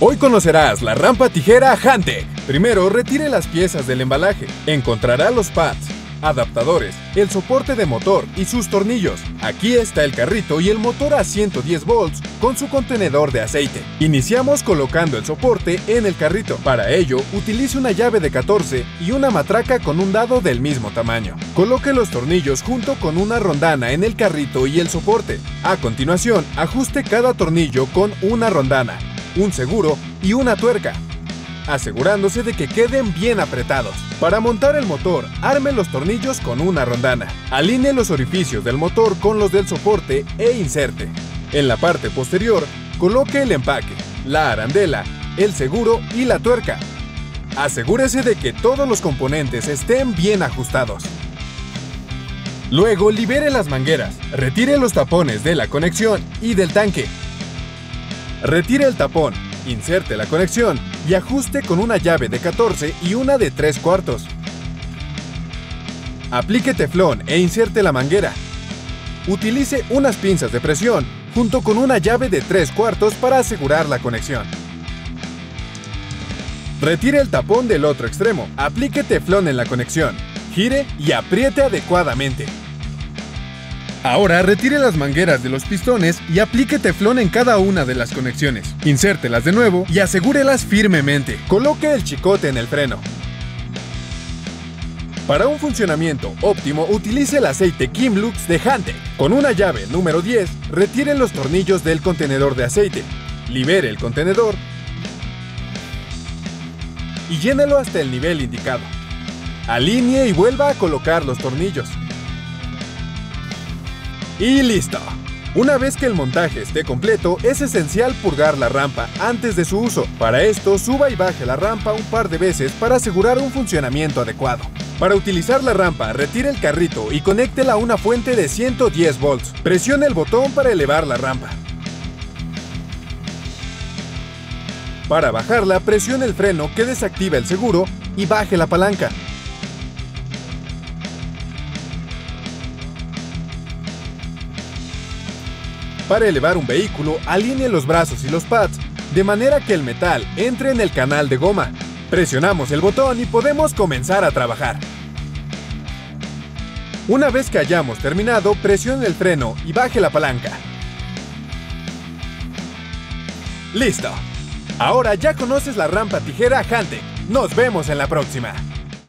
Hoy conocerás la rampa tijera Hantec. Primero, retire las piezas del embalaje. Encontrará los pads, adaptadores, el soporte de motor y sus tornillos. Aquí está el carrito y el motor a 110 volts con su contenedor de aceite. Iniciamos colocando el soporte en el carrito. Para ello, utilice una llave de 14 y una matraca con un dado del mismo tamaño. Coloque los tornillos junto con una rondana en el carrito y el soporte. A continuación, ajuste cada tornillo con una rondana, un seguro y una tuerca asegurándose de que queden bien apretados. Para montar el motor, arme los tornillos con una rondana. Alinee los orificios del motor con los del soporte e inserte. En la parte posterior, coloque el empaque, la arandela, el seguro y la tuerca. Asegúrese de que todos los componentes estén bien ajustados. Luego libere las mangueras, retire los tapones de la conexión y del tanque. Retire el tapón, inserte la conexión y ajuste con una llave de 14 y una de 3 cuartos. Aplique teflón e inserte la manguera. Utilice unas pinzas de presión junto con una llave de 3 cuartos para asegurar la conexión. Retire el tapón del otro extremo, aplique teflón en la conexión, gire y apriete adecuadamente. Ahora retire las mangueras de los pistones y aplique teflón en cada una de las conexiones. Insértelas de nuevo y asegúrelas firmemente. Coloque el chicote en el freno. Para un funcionamiento óptimo, utilice el aceite Kimlux de Hante. Con una llave número 10, retire los tornillos del contenedor de aceite. Libere el contenedor y llénelo hasta el nivel indicado. Alinee y vuelva a colocar los tornillos. Y listo. Una vez que el montaje esté completo, es esencial purgar la rampa antes de su uso. Para esto, suba y baje la rampa un par de veces para asegurar un funcionamiento adecuado. Para utilizar la rampa, retire el carrito y conéctela a una fuente de 110 volts. Presione el botón para elevar la rampa. Para bajarla, presione el freno que desactiva el seguro y baje la palanca. Para elevar un vehículo, alinee los brazos y los pads de manera que el metal entre en el canal de goma. Presionamos el botón y podemos comenzar a trabajar. Una vez que hayamos terminado, presione el freno y baje la palanca. ¡Listo! Ahora ya conoces la rampa tijera Hante. Nos vemos en la próxima.